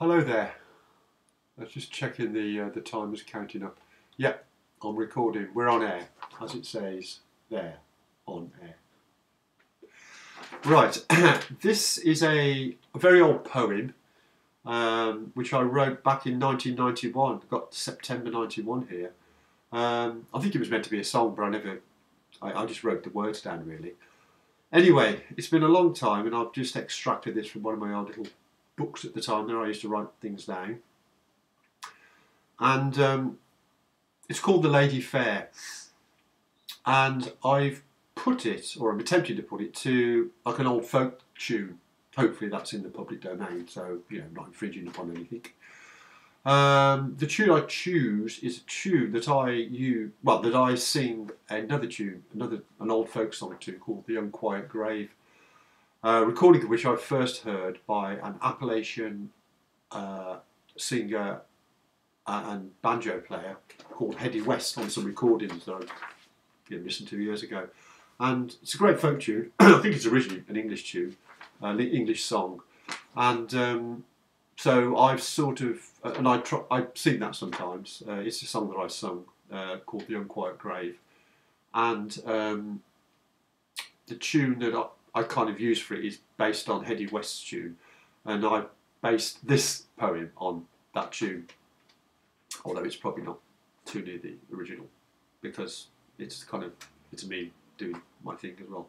Hello there. Let's just check in the uh, the timer's counting up. Yep, I'm recording. We're on air, as it says there, on air. Right, this is a, a very old poem um, which I wrote back in 1991. I've Got September 91 here. Um, I think it was meant to be a song, but I never. I, I just wrote the words down really. Anyway, it's been a long time, and I've just extracted this from one of my old little books at the time. There, I used to write things down, and um, it's called The Lady Fair. And I've put it, or I'm attempting to put it, to like an old folk tune. Hopefully, that's in the public domain, so you know, not infringing upon anything. Um, the tune I choose is a tune that I you well that I sing another tune, another an old folk song to called "The Unquiet Grave," uh, recording of which I first heard by an Appalachian uh, singer and banjo player called Hedy West on some recordings that I listened to years ago. And it's a great folk tune. I think it's originally an English tune, an English song, and um, so I've sort of and I try, I sing that sometimes. Uh, it's a song that I've sung uh, called "The Unquiet Grave," and um, the tune that I, I kind of use for it is based on Hedy West's tune, and I based this poem on that tune, although it's probably not too near the original because it's kind of it's me doing my thing as well.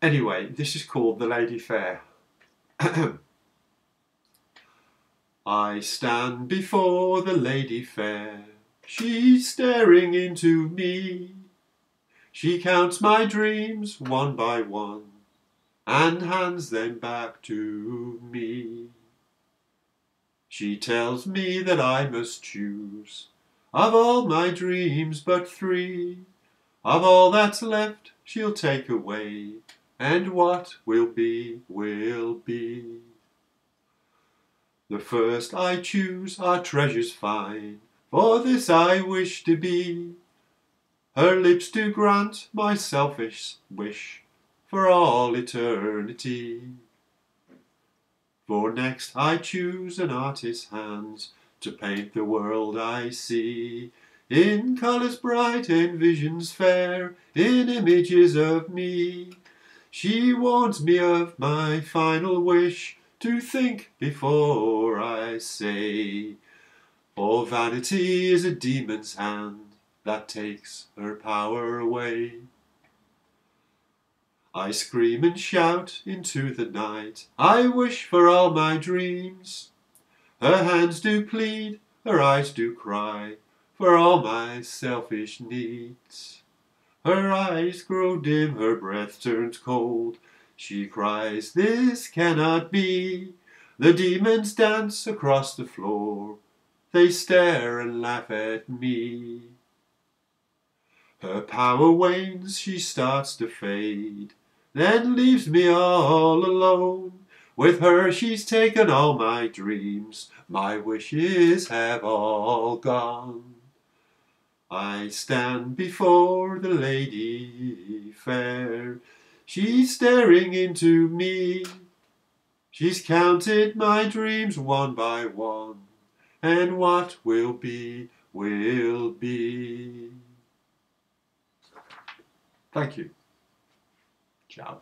Anyway, this is called The Lady Fair. I stand before the lady fair, she's staring into me. She counts my dreams one by one and hands them back to me. She tells me that I must choose of all my dreams but three. Of all that's left, she'll take away, and what will be, will be. The first I choose are treasures fine, for this I wish to be. Her lips do grant my selfish wish for all eternity. For next I choose an artist's hands to paint the world I see. In colours bright and visions fair, in images of me. She warns me of my final wish to think before I say. For vanity is a demon's hand that takes her power away. I scream and shout into the night, I wish for all my dreams. Her hands do plead, her eyes do cry, for all my selfish needs. Her eyes grow dim, her breath turns cold, she cries, This cannot be. The demons dance across the floor. They stare and laugh at me. Her power wanes, she starts to fade, then leaves me all alone. With her she's taken all my dreams, my wishes have all gone. I stand before the lady fair, She's staring into me. She's counted my dreams one by one, and what will be, will be. Thank you. Ciao.